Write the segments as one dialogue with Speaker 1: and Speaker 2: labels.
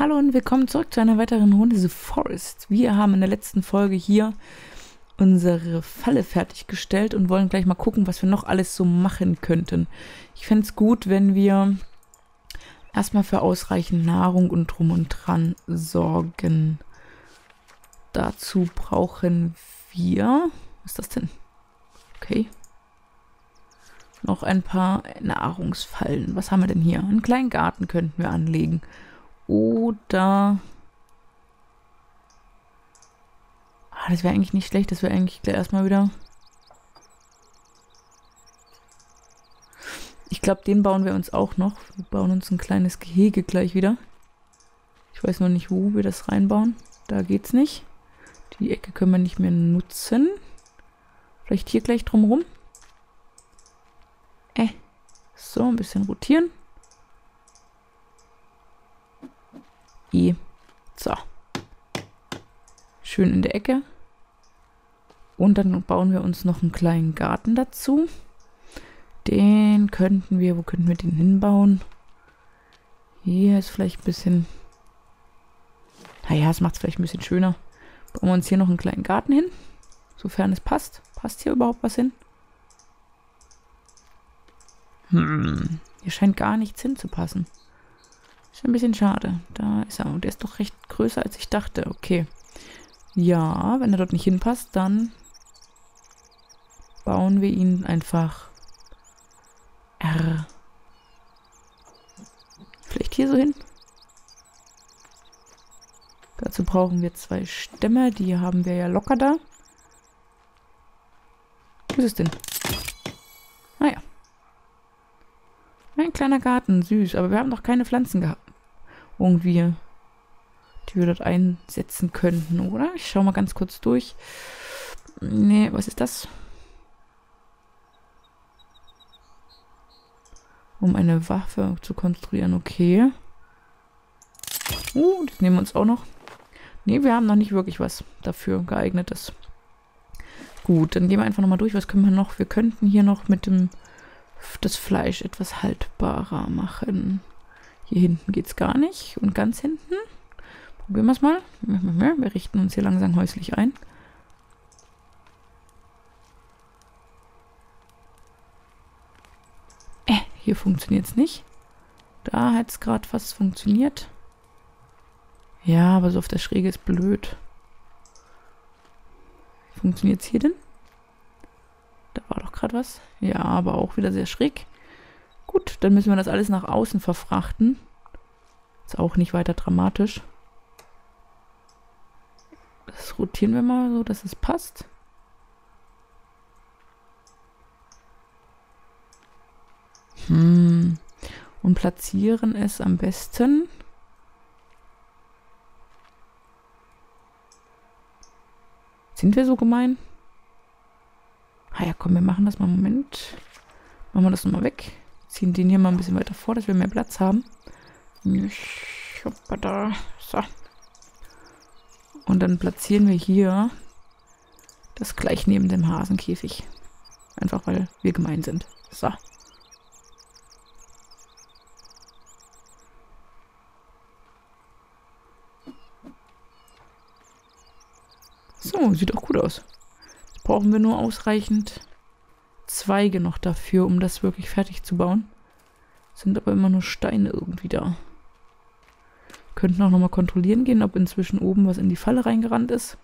Speaker 1: Hallo und willkommen zurück zu einer weiteren Runde The Forest. Wir haben in der letzten Folge hier unsere Falle fertiggestellt und wollen gleich mal gucken, was wir noch alles so machen könnten. Ich fände es gut, wenn wir erstmal für ausreichend Nahrung und drum und dran sorgen. Dazu brauchen wir... Was ist das denn? Okay. Noch ein paar Nahrungsfallen. Was haben wir denn hier? Einen kleinen Garten könnten wir anlegen. Oder... Ah, das wäre eigentlich nicht schlecht. Das wäre eigentlich gleich erstmal wieder... Ich glaube, den bauen wir uns auch noch. Wir bauen uns ein kleines Gehege gleich wieder. Ich weiß noch nicht, wo wir das reinbauen. Da geht's nicht. Die Ecke können wir nicht mehr nutzen. Vielleicht hier gleich drumherum. Äh. So, ein bisschen rotieren. I. So. Schön in der Ecke. Und dann bauen wir uns noch einen kleinen Garten dazu. Den könnten wir, wo könnten wir den hinbauen? Hier ist vielleicht ein bisschen... Naja, es macht es vielleicht ein bisschen schöner. Bauen wir uns hier noch einen kleinen Garten hin. Sofern es passt. Passt hier überhaupt was hin? Hm, hier scheint gar nichts hinzupassen. Ist ein bisschen schade. Da ist er. Und der ist doch recht größer, als ich dachte. Okay. Ja, wenn er dort nicht hinpasst, dann bauen wir ihn einfach R. Vielleicht hier so hin? Dazu brauchen wir zwei Stämme. Die haben wir ja locker da. Wo ist es denn? Ah Ein kleiner Garten, süß. Aber wir haben noch keine Pflanzen gehabt. Irgendwie. Die wir dort einsetzen könnten, oder? Ich schaue mal ganz kurz durch. Nee, was ist das? Um eine Waffe zu konstruieren, okay. Uh, das nehmen wir uns auch noch. Nee, wir haben noch nicht wirklich was dafür geeignetes. Gut, dann gehen wir einfach nochmal durch. Was können wir noch? Wir könnten hier noch mit dem das Fleisch etwas haltbarer machen. Hier hinten geht es gar nicht. Und ganz hinten? Probieren wir es mal. Wir richten uns hier langsam häuslich ein. Äh, hier funktioniert es nicht. Da hat es gerade fast funktioniert. Ja, aber so auf der Schräge ist blöd. Funktioniert es hier denn? Da war doch gerade was. Ja, aber auch wieder sehr schräg. Gut, dann müssen wir das alles nach außen verfrachten. Ist auch nicht weiter dramatisch. Das rotieren wir mal so, dass es passt. Hm. Und platzieren es am besten Sind wir so gemein? Ah ja, komm, wir machen das mal. Moment. Machen wir das nochmal weg. Ziehen den hier mal ein bisschen weiter vor, dass wir mehr Platz haben. So. Und dann platzieren wir hier das gleich neben dem Hasenkäfig. Einfach weil wir gemein sind. So. So, sieht auch gut aus. Jetzt brauchen wir nur ausreichend Zweige noch dafür, um das wirklich fertig zu bauen. Sind aber immer nur Steine irgendwie da. Könnten auch nochmal kontrollieren gehen, ob inzwischen oben was in die Falle reingerannt ist.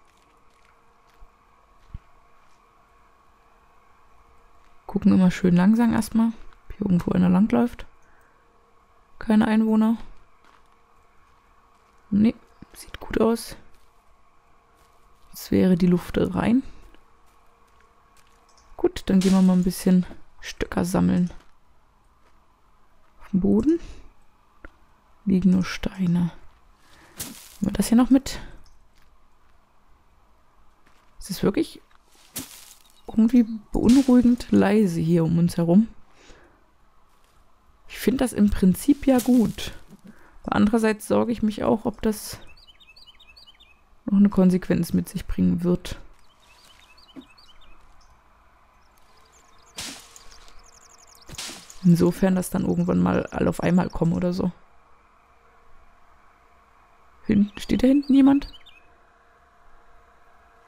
Speaker 1: Gucken immer schön langsam erstmal, ob hier irgendwo einer langläuft. Keine Einwohner. Nee, sieht gut aus. Jetzt wäre die Luft rein. Dann gehen wir mal ein bisschen Stöcker sammeln. Auf dem Boden liegen nur Steine. Nehmen wir das hier noch mit? Es ist wirklich irgendwie beunruhigend leise hier um uns herum. Ich finde das im Prinzip ja gut. Aber andererseits sorge ich mich auch, ob das noch eine Konsequenz mit sich bringen wird. Insofern, dass dann irgendwann mal alle auf einmal kommen oder so. Hinten, steht da hinten jemand?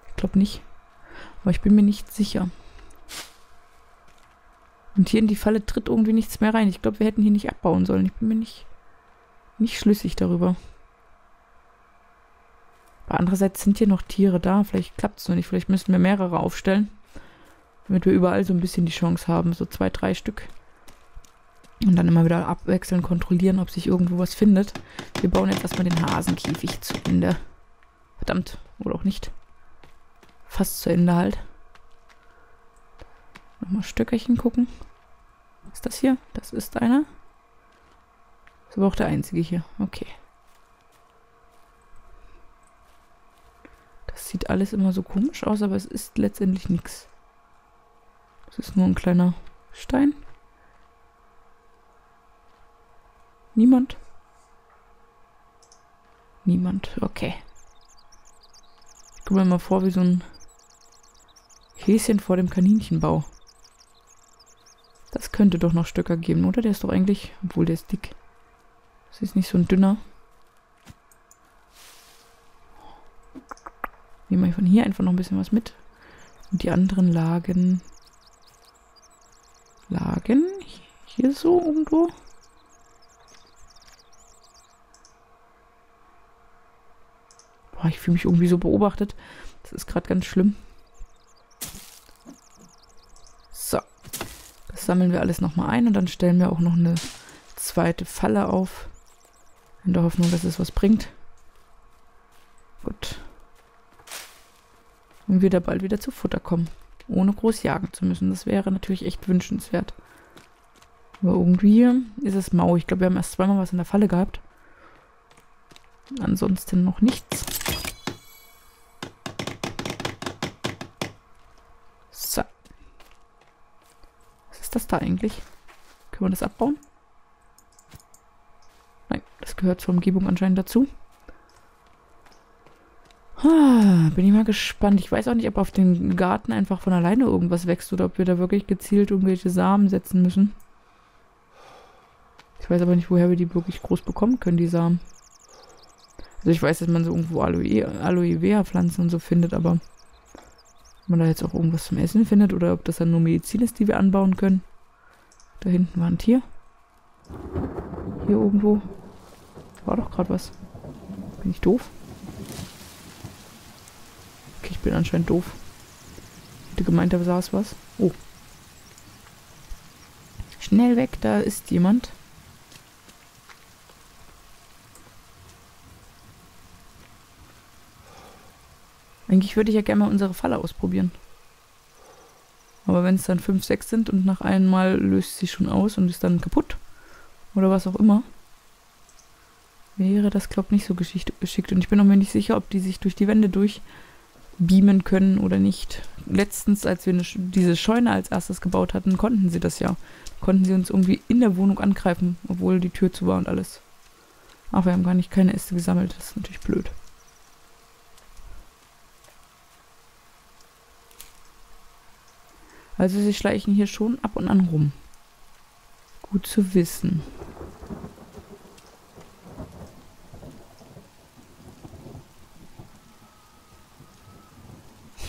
Speaker 1: Ich glaube nicht. Aber ich bin mir nicht sicher. Und hier in die Falle tritt irgendwie nichts mehr rein. Ich glaube, wir hätten hier nicht abbauen sollen. Ich bin mir nicht, nicht schlüssig darüber. Aber andererseits sind hier noch Tiere da. Vielleicht klappt es noch nicht. Vielleicht müssten wir mehrere aufstellen. Damit wir überall so ein bisschen die Chance haben. So zwei, drei Stück. Und dann immer wieder abwechselnd kontrollieren, ob sich irgendwo was findet. Wir bauen jetzt erstmal den Hasenkäfig zu Ende. Verdammt. Oder auch nicht. Fast zu Ende halt. Nochmal Stöckerchen gucken. Ist das hier? Das ist einer. Das ist aber auch der einzige hier. Okay. Das sieht alles immer so komisch aus, aber es ist letztendlich nichts. Es ist nur ein kleiner Stein. Niemand? Niemand. Okay. Ich komme mir mal vor wie so ein Häschen vor dem Kaninchenbau. Das könnte doch noch Stöcker geben, oder? Der ist doch eigentlich... Obwohl, der ist dick. Das ist nicht so ein dünner. Nehmen wir von hier einfach noch ein bisschen was mit. Und die anderen lagen... Lagen? Hier so irgendwo? Boah, ich fühle mich irgendwie so beobachtet. Das ist gerade ganz schlimm. sammeln wir alles nochmal ein und dann stellen wir auch noch eine zweite Falle auf. In der Hoffnung, dass es was bringt. Gut. Und wir da bald wieder zu Futter kommen. Ohne groß jagen zu müssen. Das wäre natürlich echt wünschenswert. Aber irgendwie ist es mau. Ich glaube, wir haben erst zweimal was in der Falle gehabt. Ansonsten noch nichts. ist das da eigentlich? Können wir das abbauen? Nein, das gehört zur Umgebung anscheinend dazu. Bin ich mal gespannt. Ich weiß auch nicht, ob auf dem Garten einfach von alleine irgendwas wächst oder ob wir da wirklich gezielt irgendwelche Samen setzen müssen. Ich weiß aber nicht, woher wir die wirklich groß bekommen können, die Samen. Also ich weiß, dass man so irgendwo Aloe, Aloe Vera Pflanzen und so findet, aber ob man da jetzt auch irgendwas zum Essen findet oder ob das dann nur Medizin ist, die wir anbauen können. Da hinten war ein Tier. Hier irgendwo. War doch gerade was. Bin ich doof? Okay, ich bin anscheinend doof. Ich hätte gemeint, da saß was. Oh. Schnell weg, da ist jemand. Eigentlich würde ich ja gerne mal unsere Falle ausprobieren. Aber wenn es dann 5, 6 sind und nach einmal löst sie schon aus und ist dann kaputt oder was auch immer, wäre das, glaube ich, nicht so geschickt. Und ich bin auch mir nicht sicher, ob die sich durch die Wände durchbeamen können oder nicht. Letztens, als wir diese Scheune als erstes gebaut hatten, konnten sie das ja. Konnten sie uns irgendwie in der Wohnung angreifen, obwohl die Tür zu war und alles. Ach, wir haben gar nicht keine Äste gesammelt. Das ist natürlich blöd. Also sie schleichen hier schon ab und an rum. Gut zu wissen.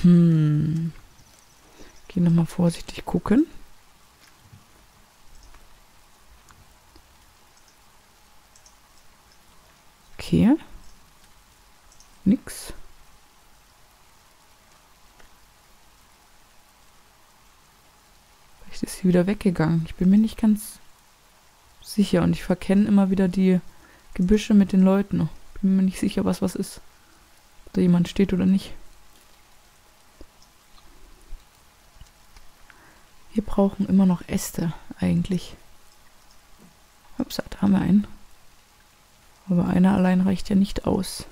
Speaker 1: Hm. Geh nochmal vorsichtig gucken. Okay. Nix. Vielleicht ist sie wieder weggegangen. Ich bin mir nicht ganz sicher und ich verkenne immer wieder die Gebüsche mit den Leuten. Bin mir nicht sicher, was was ist. Ob da jemand steht oder nicht. Wir brauchen immer noch Äste eigentlich. Ups, da haben wir einen. Aber einer allein reicht ja nicht aus.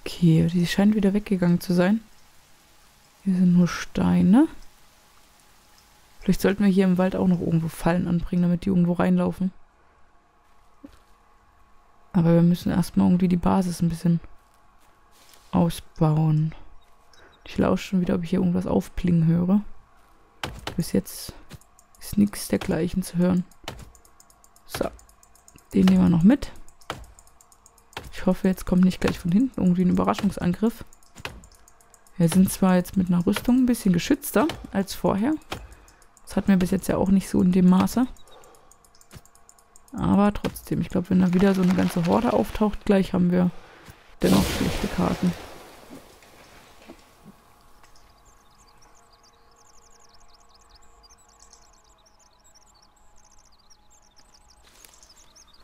Speaker 1: Okay, die scheint wieder weggegangen zu sein. Hier sind nur Steine. Vielleicht sollten wir hier im Wald auch noch irgendwo Fallen anbringen, damit die irgendwo reinlaufen. Aber wir müssen erstmal irgendwie die Basis ein bisschen ausbauen. Ich lausche schon wieder, ob ich hier irgendwas aufplingen höre. Bis jetzt ist nichts dergleichen zu hören. So. Den nehmen wir noch mit. hoffe, jetzt kommt nicht gleich von hinten irgendwie ein Überraschungsangriff. Wir sind zwar jetzt mit einer Rüstung ein bisschen geschützter als vorher. Das hatten wir bis jetzt ja auch nicht so in dem Maße. Aber trotzdem, ich glaube, wenn da wieder so eine ganze Horde auftaucht, gleich haben wir dennoch schlechte Karten.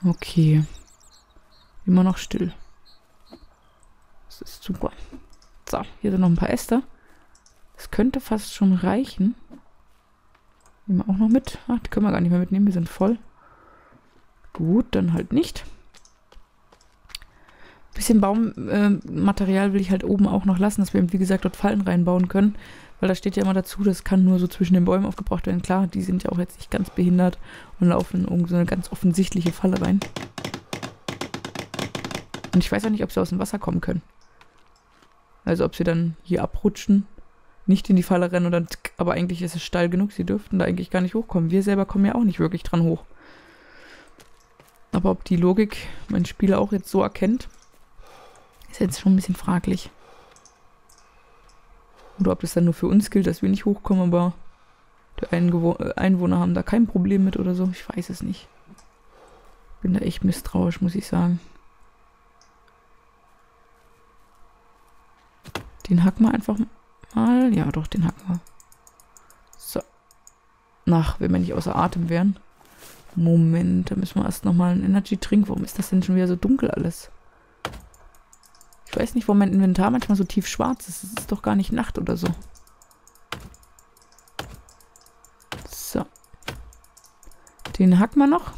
Speaker 1: Okay. Immer noch still. Das ist super. So, hier sind noch ein paar Äste. Das könnte fast schon reichen. Nehmen wir auch noch mit. Ach, die können wir gar nicht mehr mitnehmen. Wir sind voll. Gut, dann halt nicht. Bisschen Baummaterial äh, will ich halt oben auch noch lassen, dass wir, wie gesagt, dort Fallen reinbauen können. Weil da steht ja immer dazu, das kann nur so zwischen den Bäumen aufgebracht werden. Klar, die sind ja auch jetzt nicht ganz behindert und laufen in irgendeine so ganz offensichtliche Falle rein. Und ich weiß auch nicht, ob sie aus dem Wasser kommen können. Also ob sie dann hier abrutschen, nicht in die Falle rennen und dann, aber eigentlich ist es steil genug, sie dürften da eigentlich gar nicht hochkommen. Wir selber kommen ja auch nicht wirklich dran hoch. Aber ob die Logik mein Spieler auch jetzt so erkennt, ist jetzt schon ein bisschen fraglich. Oder ob das dann nur für uns gilt, dass wir nicht hochkommen, aber die Einwohner haben da kein Problem mit oder so. Ich weiß es nicht. Bin da echt misstrauisch, muss ich sagen. Den hacken wir einfach mal. Ja, doch, den hacken wir. So. Nach, wenn wir nicht außer Atem wären. Moment, da müssen wir erst nochmal einen Energy trinken. Warum ist das denn schon wieder so dunkel alles? Ich weiß nicht, warum mein Inventar manchmal so tief schwarz ist. Es ist doch gar nicht Nacht oder so. So. Den hacken wir noch.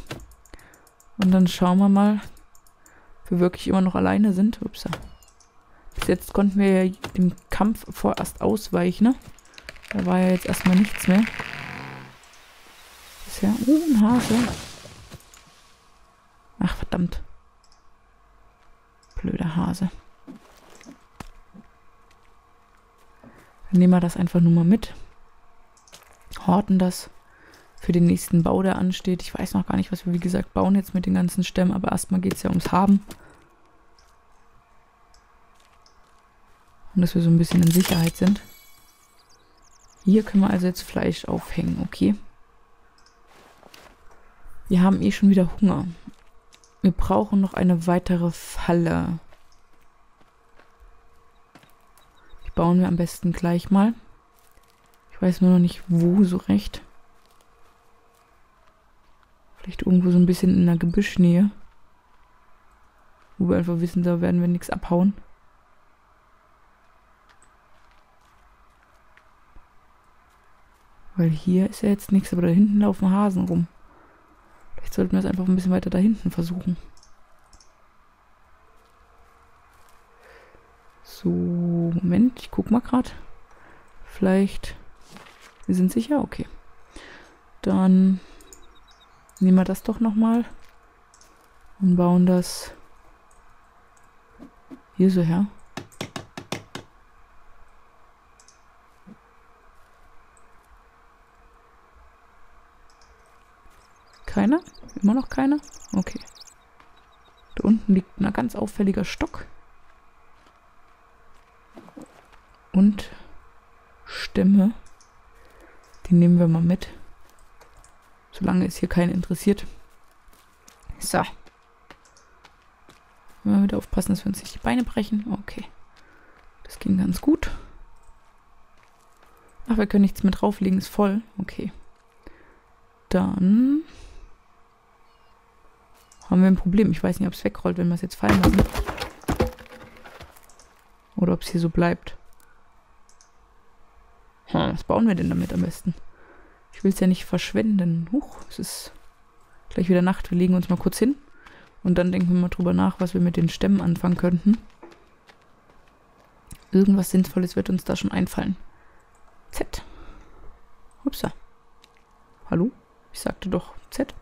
Speaker 1: Und dann schauen wir mal, ob wir wirklich immer noch alleine sind. Upsa. Bis jetzt konnten wir ja dem Kampf vorerst ausweichen, ne? Da war ja jetzt erstmal nichts mehr. Bisher. Oh, ein Hase. Ach, verdammt. Blöder Hase. Dann nehmen wir das einfach nur mal mit. Horten das für den nächsten Bau, der ansteht. Ich weiß noch gar nicht, was wir, wie gesagt, bauen jetzt mit den ganzen Stämmen, aber erstmal geht es ja ums Haben. Und dass wir so ein bisschen in Sicherheit sind. Hier können wir also jetzt Fleisch aufhängen, okay. Wir haben eh schon wieder Hunger. Wir brauchen noch eine weitere Falle. Die bauen wir am besten gleich mal. Ich weiß nur noch nicht, wo so recht. Vielleicht irgendwo so ein bisschen in der Gebüschnähe. Wo wir einfach wissen, da werden wir nichts abhauen. Weil hier ist ja jetzt nichts, aber da hinten laufen Hasen rum. Vielleicht sollten wir es einfach ein bisschen weiter da hinten versuchen. So, Moment, ich guck mal gerade. Vielleicht. Wir sind sicher? Okay. Dann nehmen wir das doch nochmal und bauen das hier so her. Keiner? Immer noch keiner? Okay. Da unten liegt ein ganz auffälliger Stock. Und Stämme. Die nehmen wir mal mit. Solange es hier keinen interessiert. So. Mal wieder aufpassen, dass wir uns nicht die Beine brechen. Okay. Das ging ganz gut. Ach, wir können nichts mehr drauflegen, ist voll. Okay. Dann haben wir ein Problem. Ich weiß nicht, ob es wegrollt, wenn wir es jetzt fallen lassen. Oder ob es hier so bleibt. Hm, was bauen wir denn damit am besten? Ich will es ja nicht verschwenden. Huch, es ist gleich wieder Nacht. Wir legen uns mal kurz hin. Und dann denken wir mal drüber nach, was wir mit den Stämmen anfangen könnten. Irgendwas Sinnvolles wird uns da schon einfallen. Z. Upsa. Hallo? Ich sagte doch Z.